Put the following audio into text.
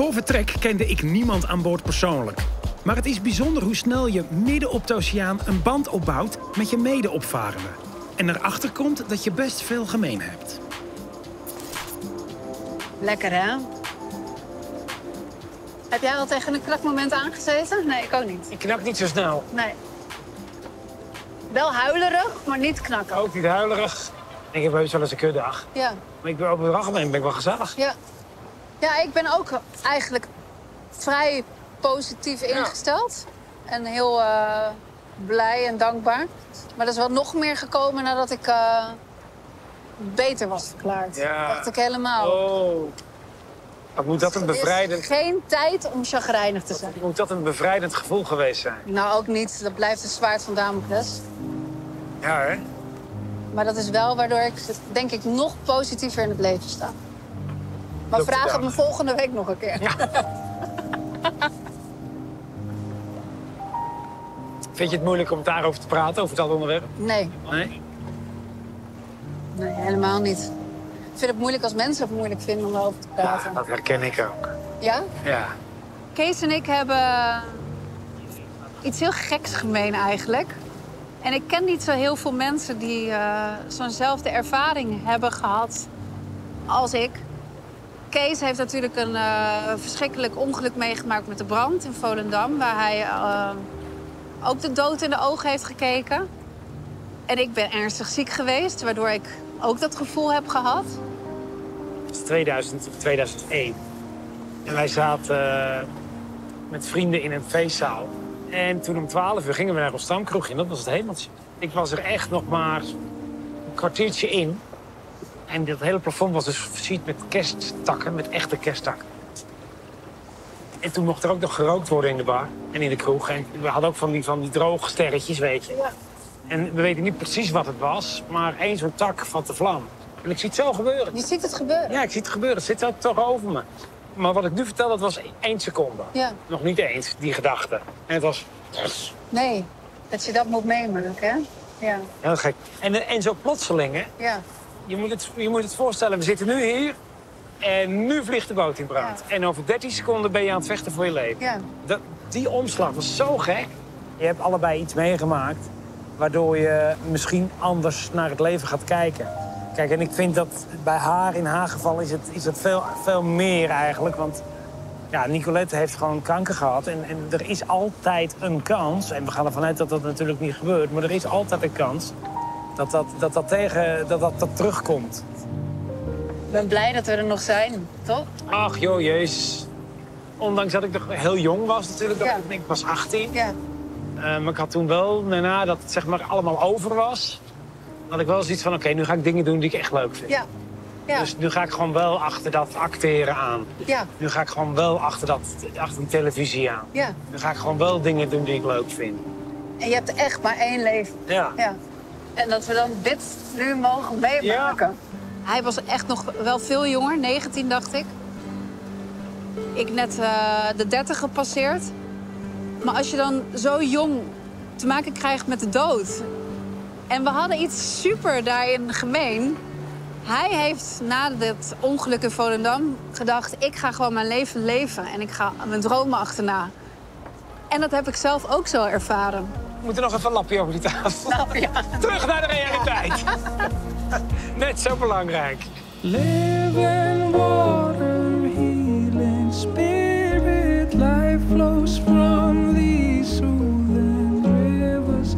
Voor vertrek kende ik niemand aan boord persoonlijk. Maar het is bijzonder hoe snel je midden op de oceaan een band opbouwt met je mede-opvarende. En erachter komt dat je best veel gemeen hebt. Lekker, hè? Heb jij al tegen een knakmoment aangezeten? Nee, ik ook niet. Ik knak niet zo snel. Nee. Wel huilerig, maar niet knakken. Ook niet huilerig. Ik heb heus wel eens een kutdag. Ja, Maar ik ben over het algemeen ben ik wel gezellig. ja. Ja, ik ben ook eigenlijk vrij positief ingesteld. En heel eh, blij en dankbaar. Maar dat is wel nog meer gekomen nadat ik eh, beter was verklaard. Ja. Dacht ik helemaal. Oh. Wat moet dat een is bevrijdend... geen tijd om chagrijnig te zijn. Wat moet dat een bevrijdend gevoel geweest zijn? Nou, ook niet. Dat blijft een zwaard van Damocles. Ja, hè? Maar dat is wel waardoor ik, denk ik, nog positiever in het leven sta. Maar vraag het me volgende week nog een keer. Vind je het moeilijk om daarover te praten, over dat onderwerp? Nee, Nee? nee, helemaal niet. Ik vind het moeilijk als mensen het moeilijk vinden om erover te Ja, praten. dat herken ik ook. Ja? Ja. Kees en ik hebben iets heel geks gemeen eigenlijk. En ik ken niet zo heel veel mensen die eh, zo'nzelfde ervaring hebben gehad als ik. Kees heeft natuurlijk een eh, verschrikkelijk ongeluk meegemaakt met de brand in Volendam, waar hij eh, ook de dood in de ogen heeft gekeken. En ik ben ernstig ziek geweest, waardoor ik ook dat gevoel heb gehad. Het is 2000 of 2001. En wij zaten eh, met vrienden in een feestzaal. En toen om 12 uur gingen we naar een stamkroeg in. Dat was het hemeltje. Ik was er echt nog maar een kwartiertje in. En dat hele plafond was dus versierd met kersttakken, met echte kersttakken. En toen mocht er ook nog gerookt worden in de bar en in de kroeg. En we hadden ook van die, van die droge sterretjes, weet je. En we weten niet precies wat het was, maar één zo'n tak van de vlam. En ik zie het zo gebeuren. Je ziet het gebeuren. Ja, ik zie het gebeuren. Het zit ook toch over me. Maar wat ik nu vertel, dat was één seconde. Ja. Nog niet eens, die gedachte. En het was Nee, dat je dat moet meemaken, hè? Ja, heel gek. En, en zo plotseling, hè. ja. Je moet, het, je moet het voorstellen, we zitten nu hier... en nu vliegt de boot in brand. Ja. En over 13 seconden ben je aan het vechten voor je leven. ja. Dat, die omslag was zo gek. Je hebt allebei iets meegemaakt... waardoor je misschien anders naar het leven gaat kijken. Kijk, en ik vind dat bij haar, in haar geval, is het, is het veel, veel meer eigenlijk. Want ja, Nicolette heeft gewoon kanker gehad. En, en er is altijd een kans... en we gaan ervan uit dat dat natuurlijk niet gebeurt... maar er is altijd een kans dat dat, dat, dat, tegen, dat, dat, dat terugkomt. Ik ben blij dat we er nog zijn, toch? Ach, joh, jezus. Ondanks dat ik nog heel jong was natuurlijk. Ja. Ik was 18. Ja. Maar ik had toen wel, daarna dat het zeg maar allemaal over was... had ik wel zoiets van, oké, nu ga ik dingen doen die ik echt leuk vind. Ja. Ja. Dus nu ga ik gewoon wel achter dat acteren aan. Ja. Nu ga ik gewoon wel achter, dat, achter de televisie aan. Ja. Nu ga ik gewoon wel dingen doen die ik leuk vind. En je hebt echt maar één leven. Ja. Ja. En dat we dan dit nu mogen meemaken. Hij was echt nog wel veel jonger, 19 dacht ik. Ik net eh, de 30 gepasseerd. Maar als je dan zo jong te maken krijgt met de dood. En we hadden iets super daarin gemeen. Hij heeft na dit ongeluk in Volendam gedacht... ik ga gewoon mijn leven leven en ik ga mijn dromen achterna. En dat heb ik zelf ook zo ervaren. We moeten nog even een lapje over die tafel. Nou ja. Terug naar de realiteit. Net zo belangrijk. Living water,